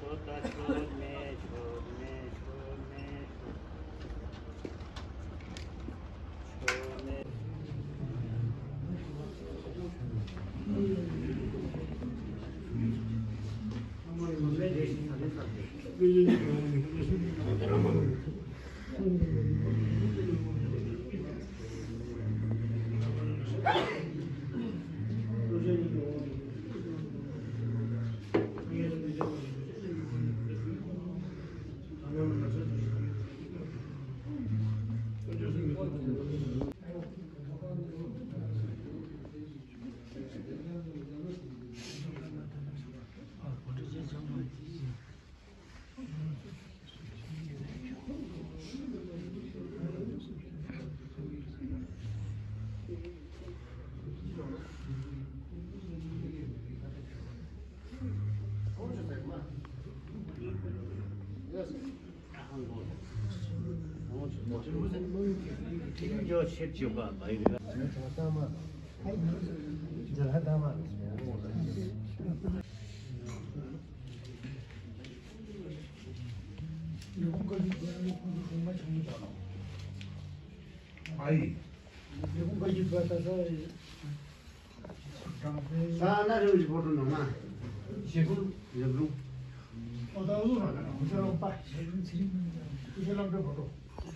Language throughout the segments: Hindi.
Fantástico, médico. 하십시오가 많이가. 하다만 이제 하다만 일본 아이. 사나를 보는 놈아. 지금 여기 어다우 그 사람 봐 지금 지금 그 사람도 보러.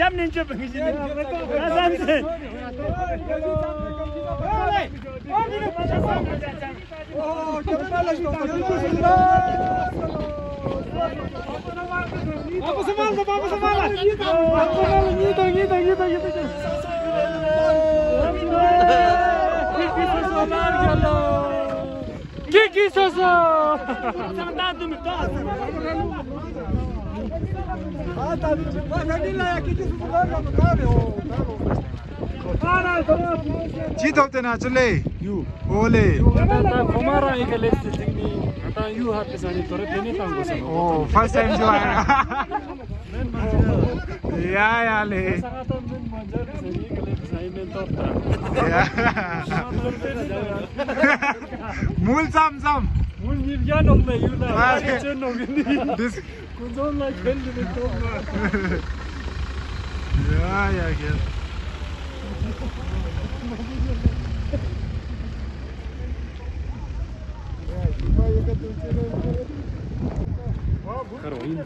jam nin chup ngi jini ka sam se Apa semalam, apa semalam? Apa semalam? Gitu, gitu, gitu, gitu. Kiki sosu dar geldi. Kiki sosu. Sen daha dümdüz. एकले तिमी आता यु। हातले जाने तर फेरि तांगो छ ओ फ़र्स्ट टाइम जो आया। या याले साता मन मज़ा छ एकले चाहिँ मेन त या मूल Mul Nivyan olma yurda. Hadi. Geçen o gün Biz... Kuzonla kendini topla. ya ya gel. Karoin.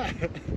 yeah.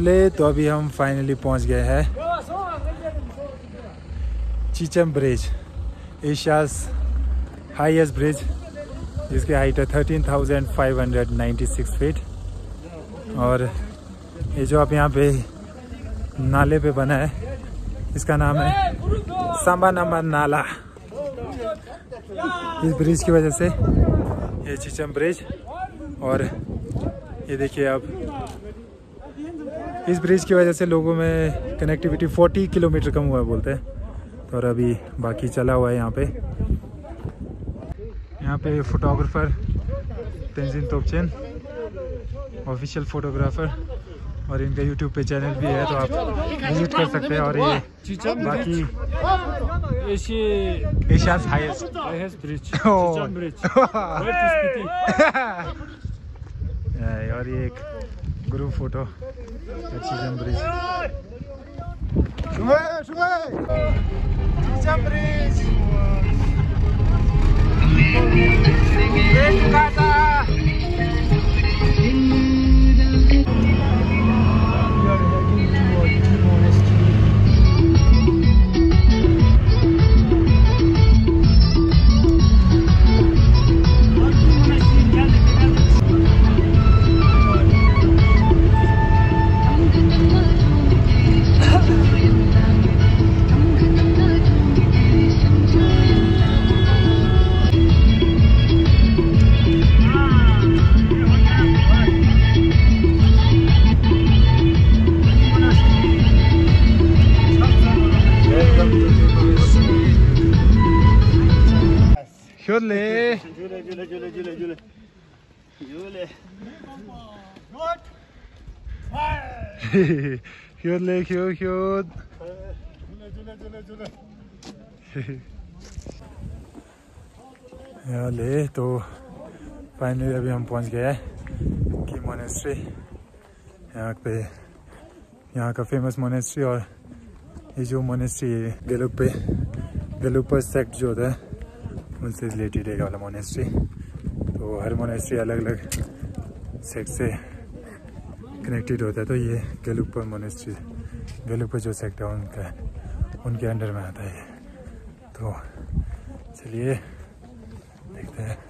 यार तो अभी हम फाइनली पहुँच गए हैं Chicham bridge Asia's highest bridge जिसकी हाइट है 13,596 फीट और ये जो आप यहाँ पे नाले पे बना है इसका नाम है सांबा नंबर नाला। इस ब्रिज की वजह से ये चीचम ब्रिज और ये देखिए अब इस ब्रिज की वजह से लोगों में कनेक्टिविटी 40 किलोमीटर कम हुआ है बोलते हैं तो और अभी बाकी चला हुआ है यहाँ पे यहाँ पे photographer Tenzin Topchen official photographer और इनका यूट्यूब पे चैनल भी है तो आप विज़िट कर सकते हैं और ये बाकी एशियाज हाईएस्ट bridge. Oh. और ये एक ग्रुप फ़ोटो। अच्छी ब्रिज शुभे शुभे चीचम ब्रिज Hyodle. झूले झूले झूले झूले झूले झूले Hyodle, hyod, hyod. झूले झूले झूले यहाँ ले तो फाइनली अभी हम पहुँच गए हैं की मोनेस्ट्री यहाँ पे यहाँ का फ़ेमस मोनेस्ट्री और ये जो मोनेस्ट्री है गेलुप पे गेलुपर सेक्ट जो होता है उनसे रिलेटेड है वाला मोनेस्ट्री तो हर मोनेस्ट्री अलग अलग सेक्ट से कनेक्टेड होता है। तो ये गलुपर मोनेस्ट्री गलुपर जो सेक्ट है, उनका, उनके अंडर में आता है। तो चलिए, देखते हैं।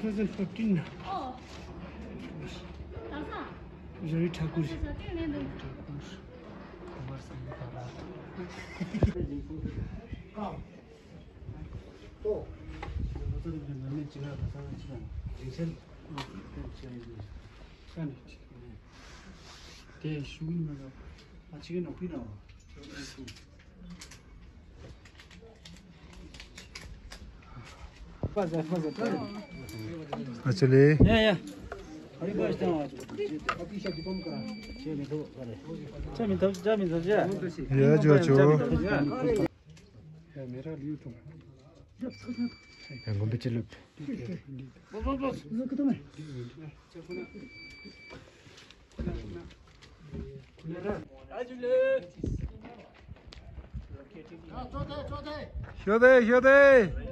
2015. Oh. Dansa. Jari Thakur. Thakur. Kumar Singh Dara. Come. Go. 무슨 질문이 지금 가서 지금 인생 시간이 대 수인마다 아 지금 높이나 맞아 맞아 맞아 जा ये जो जो मेरा लियो त घुम्पे चिलुप ह्योदे ह्योदे ह्योद ह्योद कसो तू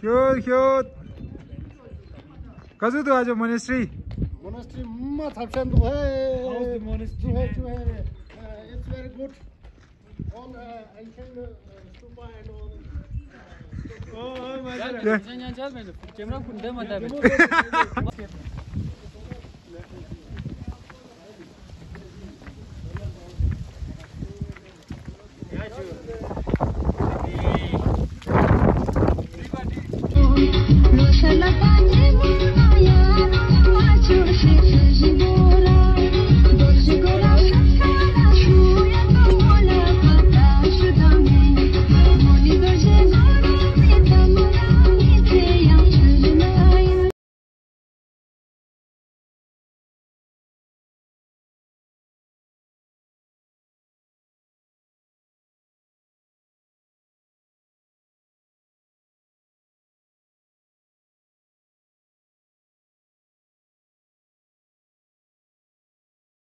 ક્યો ક્યો કશું તું આજે મોનેસ્ટ્રી મોનેસ્ટ્રી માં થાપશન તું હે હાઉસ ધ મોનેસ્ટ્રી હે તું હે it's very good all ancient stupa and all Oh, oh my god. Ya, ya, ya, ya. Kamera kundem atar.